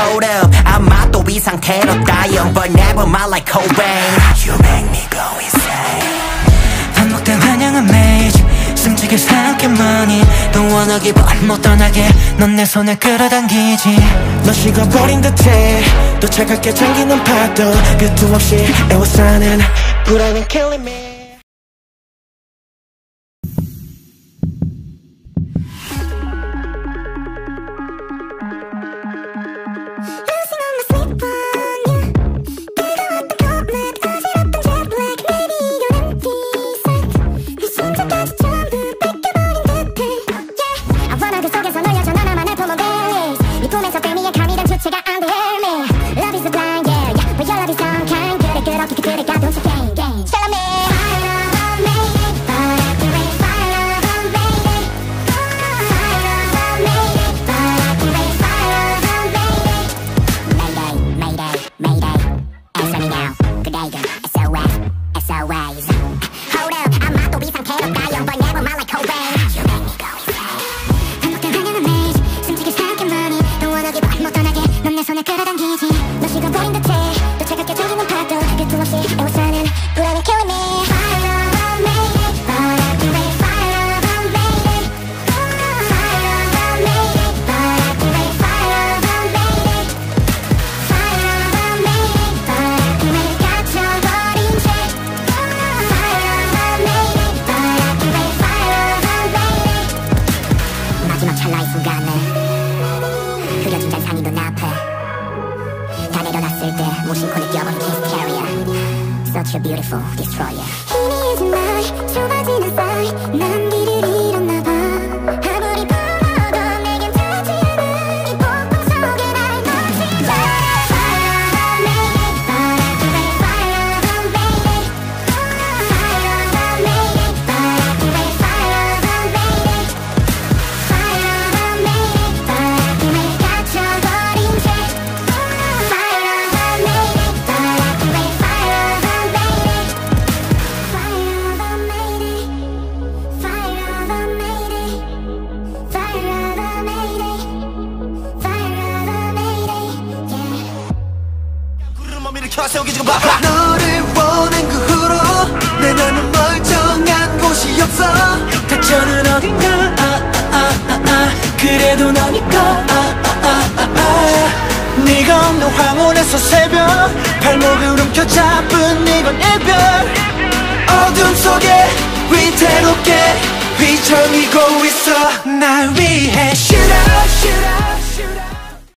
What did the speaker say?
Hold up 아마 또 이 상태로 dying But never mind like Cobain. You make me go insane. 숨지게 생각해만이. 또 원하기 번못 떠나게 넌 내 손을 끌어당기지. 너 식어버린 듯해. 또 차갑게 잠기는 파도. 끝도 없이 애워싸는 불안은 killing me 네 꿈에서 빼미의 감이란 주체가 안 돼 me Love is blind yeah yeah But your love is unkind 그래 그렇게 그들의 가둔 속 game game Tell me 끌어당기지 wishing job of kiss carrier. Such a beautiful destroyer. 켜 세우기 지금 봐봐 너를 원한 그 후로 내 맘은 멀쩡한 곳이 없어. 닥쳐는 어딘가? 아, 아, 아, 아, 아. 그래도 너니까. 아, 아, 아, 아, 아. 네가 없는 황혼에서 새벽 발목을 움켜잡은 이건 이별. 어둠 속에 위태롭게 휘청이고 있어. 날 위해. Shoot up, shoot up